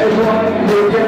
Everyone,